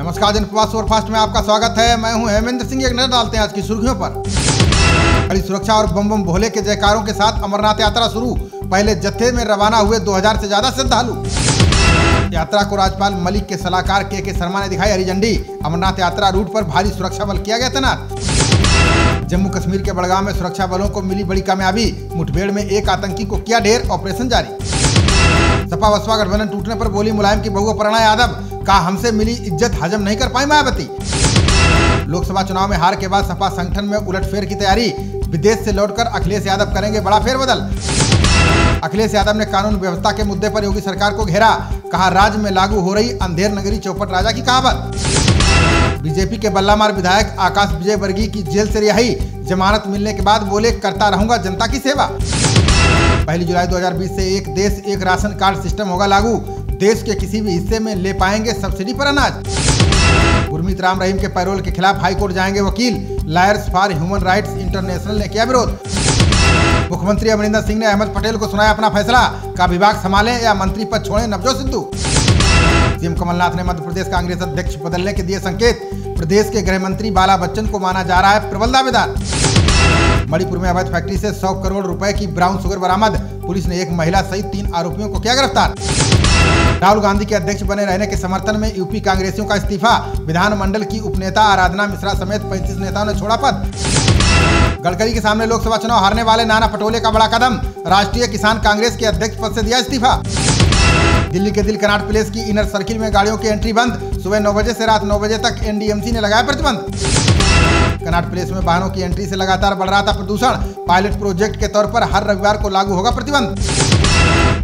नमस्कार जनपद सुपरफास्ट में आपका स्वागत है। मैं हूँ हेमेंद्र सिंह, एक नज़र डालते हैं आज की सुर्खियों पर। बड़ी सुरक्षा और बम बम भोले के जयकारों के साथ अमरनाथ यात्रा शुरू। पहले जत्थे में रवाना हुए 2000 से ज़्यादा श्रद्धालु। यात्रा को राज्यपाल मलिक के सलाहकार के के शर्मा ने दिखाई। हरी झंडी अमरनाथ यात्रा रूट पर भारी सुरक्षा बल किया गया तैनात। जम्मू कश्मीर के बड़गांव में सुरक्षा बलों को मिली बड़ी कामयाबी। मुठभेड़ में एक आतंकी को किया ढेर ऑपरेशन जारी। सपा बसपा गठबंधन टूटने पर बोली मुलायम की बहू प्रणा यादव कहा हमसे मिली इज़्ज़त हजम नहीं कर पाई मायावती। लोकसभा चुनाव में हार के बाद सपा संगठन में उलटफेर की तैयारी, विदेश से लौटकर अखिलेश यादव करेंगे बड़ा फेरबदल। अखिलेश यादव ने कानून व्यवस्था के मुद्दे पर योगी सरकार को घेरा, कहा राज्य में लागू हो रही अंधेर नगरी चौपट राजा की कहावत। बीजेपी के बल्लामार विधायक आकाश विजय वर्गीय की जेल से रिहाई, जमानत मिलने के बाद बोले, करता रहूँगा जनता की सेवा। पहली जुलाई 2020 से एक देश, एक राशन कार्ड सिस्टम होगा लागू। देश के किसी भी हिस्से में ले पाएँगे सब्सिडी पर अनाज। गुरमीत राम रहीम के पैरोल के खिलाफ हाईकोर्ट जाएँगे वकील। Lawyers for human rights international ने किया विरोध। मुख्यमंत्री अमरिंदर सिंह ने अहमद पटेल को सुनाया अपना फैसला। का विभाग संभाले या मंत्री पद छोड़े, नवजोत सिद्धू? सीएम कमलनाथ ने मध्य प्रदेश कांग्रेस अध्यक्ष बदलने के दिए संकेत। प्रदेश के गृह मंत्री बाला बच्चन को माना जा रहा है प्रबल दावेदार। मणिपुर में अवैध फैक्ट्री से 100 करोड़ रुपए की ब्राउन शुगर बरामद। पुलिस ने एक महिला सहित तीन आरोपियों को किया गिरफ़्तार। राहुल गांधी के अध्यक्ष बने रहने के समर्थन में यूपी कांग्रेसियों का इस्तीफा। विधानमंडल की उपनेता आराधना मिश्रा समेत 35 नेताओं ने छोड़ा पद। गडकरी के सामने लोकसभा चुनाव हारने वाले नाना पटोले का बड़ा कदम। राष्ट्रीय किसान कांग्रेस के अध्यक्ष पद से दिया इस्तीफा। दिल्ली के दिल कनाट प्लेस की इनर सर्किल में गाड़ियों की एंट्री बंद। सुबह नौ बजे से रात नौ बजे तक एनडीएमसी ने लगाया प्रतिबंध। कनाट प्लेस में वाहनों की एंट्री से लगातार बढ़ रहा था प्रदूषण। पायलट प्रोजेक्ट के तौर पर हर रविवार को लागू होगा प्रतिबंध।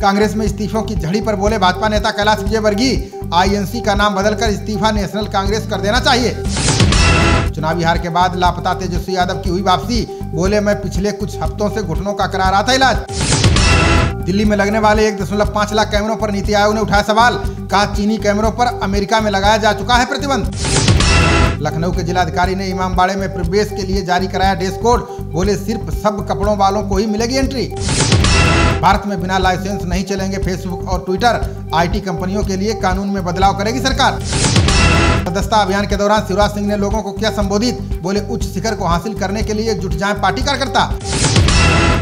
कांग्रेस में इस्तीफों की झड़ी पर बोले भाजपा नेता कैलाश विजयवर्गीय। आईएनसी का नाम बदलकर इस्तीफा नेशनल कांग्रेस कर देना चाहिए। चुनावी हार के बाद लापता तेजस्वी यादव की हुई वापसी, बोले मैं पिछले कुछ हफ्तों से घुटनों का करा रहा था इलाज। दिल्ली में लगने वाले एक दशमलव पाँच लाख कैमरों पर नीति आयोग ने उठाया सवाल। कहा चीनी कैमरों पर अमेरिका में लगाया जा चुका है प्रतिबंध। लखनऊ के जिलाधिकारी ने इमामबाड़े में प्रवेश के लिए जारी कराया ड्रेस कोड। बोले, सिर्फ़ सब कपड़ों वालों को ही मिलेगी एंट्री। भारत में बिना लाइसेंस नहीं चलेंगे फेसबुक और ट्विटर। आईटी कंपनियों के लिए कानून में बदलाव करेगी सरकार। सदस्यता अभियान के दौरान शिवराज सिंह ने लोगों को किया संबोधित। बोले, उच्च शिखर को हासिल करने के लिए जुट जाएँ पार्टी कार्यकर्ता।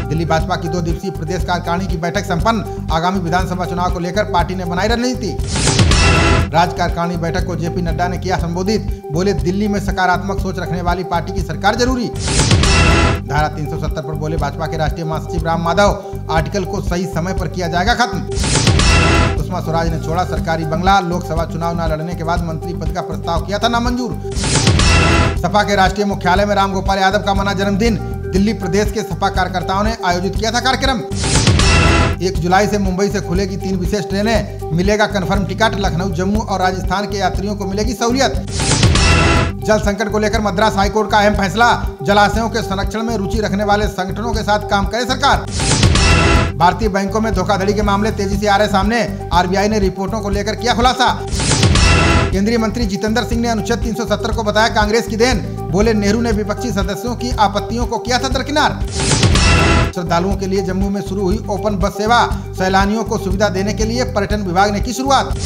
दिल्ली भाजपा की दो दिवसीय प्रदेश कार्यकारिणी की बैठक संपन्न। आगामी विधानसभा चुनाव को लेकर पार्टी ने बनाई रणनीति। राज्य कार्यकारिणी बैठक को जेपी नड्डा ने किया संबोधित। बोले, दिल्ली में सकारात्मक सोच रखने वाली पार्टी की सरकार ज़रूरी। धारा 370 पर बोले, भाजपा के राष्ट्रीय महासचिव राम माधव, आर्टिकल को सही समय पर किया जाएगा खत्म। सुषमा स्वराज ने छोड़ा सरकारी बंगला। लोकसभा चुनाव न लड़ने के बाद मंत्री पद का प्रस्ताव किया था नामंजूर। सपा के राष्ट्रीय मुख्यालय में रामगोपाल यादव का मना जन्मदिन। दिल्ली प्रदेश के सपा कार्यकर्ताओं ने आयोजित किया था कार्यक्रम। एक जुलाई से मुंबई से खुलेगी तीन विशेष ट्रेनें। मिलेगा कंफर्म टिकट लखनऊ, जम्मू और राजस्थान के यात्रियों को मिलेगी सहूलियत। जल संकट को लेकर मद्रास हाईकोर्ट का अहम फैसला। जलाशयों के संरक्षण में रुचि रखने वाले संगठनों के साथ काम करे सरकार। भारतीय बैंकों में धोखाधड़ी के मामले तेज़ी से आ रहे सामने। आरबीआई ने रिपोर्टों को लेकर किया खुलासा। केंद्रीय मंत्री जितेंद्र सिंह ने अनुच्छेद 370 को बताया कांग्रेस की देन। बोले, नेहरू ने विपक्षी सदस्यों की आपत्तियों को किया था दरकिनार। श्रद्धालुओं के लिए जम्मू में शुरू हुई ओपन बस सेवा, सैलानियों को सुविधा देने के लिए पर्यटन विभाग ने की शुरुआत।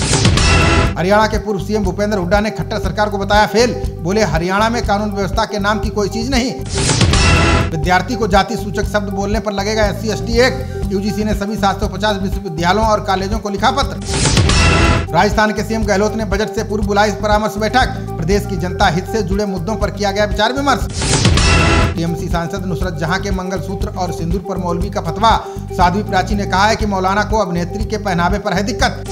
हरियाणा के पूर्व सीएम भूपेंद्र हुड्डा ने खट्टर सरकार को बताया फेल, बोले, हरियाणा में कानून व्यवस्था के नाम की कोई चीज़ नहीं। विद्यार्थी को जाति सूचक शब्द बोलने पर लगेगा S C S T act UGC ने सभी 750 विश्वविद्यालयों और कॉलेजों को लिखा पत्र। राजस्थान के सीएम गहलोत ने बजट से पूर्व बुलाई परामर्श बैठक। प्रदेश की जनता हित से जुड़े मुद्दों पर किया गया विचार विमर्श। टीएमसी सांसद नुसरत जहाँ के मंगलसूत्र और सिंदूर पर मौलवी का फतवा, साध्वी प्राची ने कहा है कि मौलाना को अभिनेत्री के पहनावे पर है दिक्कत।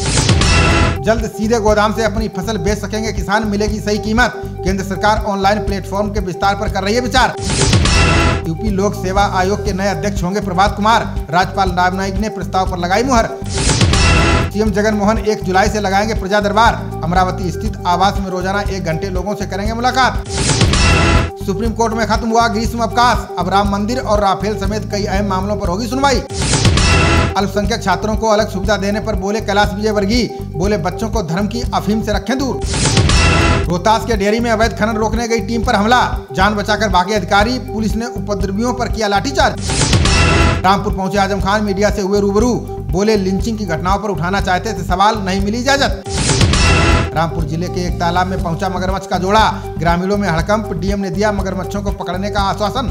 जल्द सीधे गोदाम से अपनी फ़सल बेच सकेंगे किसान, मिलेगी सही कीमत। केंद्र सरकार ऑनलाइन प्लेटफॉर्म के विस्तार पर कर रही है विचार। यूपी लोक सेवा आयोग के नए अध्यक्ष होंगे प्रभात कुमार। राज्यपाल राम नाईक ने प्रस्ताव पर लगाई मुहर। सीएम जगन मोहन एक जुलाई से लगाएँगे प्रजा दरबार। अमरावती स्थित आवास में रोज़ाना एक घंटे लोगों से करेंगे मुलाकात। सुप्रीम कोर्ट में खत्म हुआ ग्रीष्म अवकाश। अब राम मंदिर और राफेल समेत कई अहम मामलों पर होगी सुनवाई। अल्पसंख्यक छात्रों को अलग सुविधा देने पर बोले कैलाश विजय वर्गीय बोले, बच्चों को धर्म की अफीम से रखें दूर। रोहतास के डेयरी में अवैध खनन रोकने गई टीम पर हमला। जान बचाकर भागे अधिकारी, पुलिस ने उपद्रवियों पर किया लाठीचार्ज। रामपुर पहुँचे आज़म खान मीडिया से हुए रूबरू। बोले, लिंचिंग की घटनाओं पर उठाना चाहते थे, सवाल नहीं मिली इजाज़त. रामपुर ज़िले के एक तालाब में पहुँचा मगरमच्छ का जोड़ा। ग्रामीणों में हड़कंप। डीएम ने दिया मगरमच्छों को पकड़ने का आश्वासन।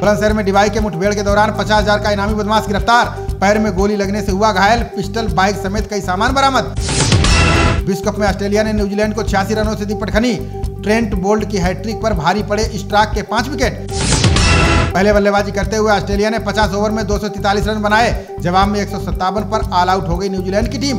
बुलंदशहर में डिवाई के मुठभेड़ के दौरान पचास हज़ार का इनामी बदमाश गिरफ़्तार। पैर में गोली लगने से हुआ घायल। पिस्टल, बाइक समेत कई सामान बरामद। विश्व कप में ऑस्ट्रेलिया ने न्यूजीलैंड को छियासी रनों से दी पटखनी। ट्रेंट बोल्ट की हैट्रिक पर भारी पड़े स्ट्राक के पाँच विकेट। पहले बल्लेबाजी करते हुए ऑस्ट्रेलिया ने 50 ओवर में 243 रन बनाए। जवाब में एक पर ऑल आउट हो गई न्यूजीलैंड की टीम।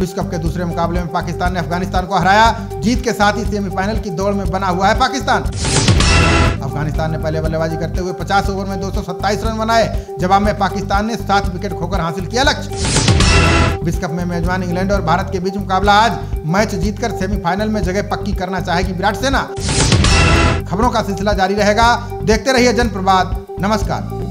विश्व कप के दूसरे मुकाबले में पाकिस्तान ने अफ़गानिस्तान को हराया। जीत के साथ ही सेमीफाइनल की दौड़ में बना हुआ है पाकिस्तान। अफ़गानिस्तान ने पहले बल्लेबाजी करते हुए 50 ओवर में 227 रन बनाए। जवाब में पाकिस्तान ने सात विकेट खोकर हासिल किया लक्ष्य। विश्व कप में मेजबान इंग्लैंड और भारत के बीच मुकाबला आज। मैच जीतकर सेमीफाइनल में जगह पक्की करना चाहेगी विराट सेना। खबरों का सिलसिला जारी रहेगा। देखते रहिए जनप्रवाद। नमस्कार।